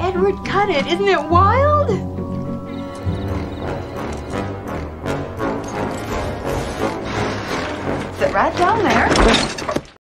Edward cut it. Isn't it wild? Sit right down there.